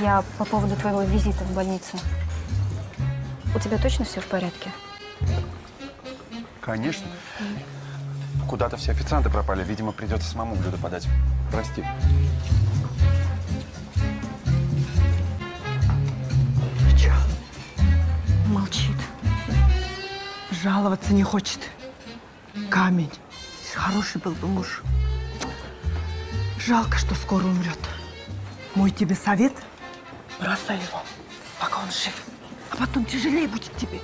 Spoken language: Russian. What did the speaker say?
Я по поводу твоего визита в больницу. У тебя точно все в порядке? Конечно. Куда-то все официанты пропали. Видимо, придется самому блюдо подать. Прости. Чё? Молчит. Жаловаться не хочет. Камень. Хороший был бы муж. Жалко, что скоро умрет. Мой тебе совет – бросай его, пока он жив. А потом тяжелее будет тебе.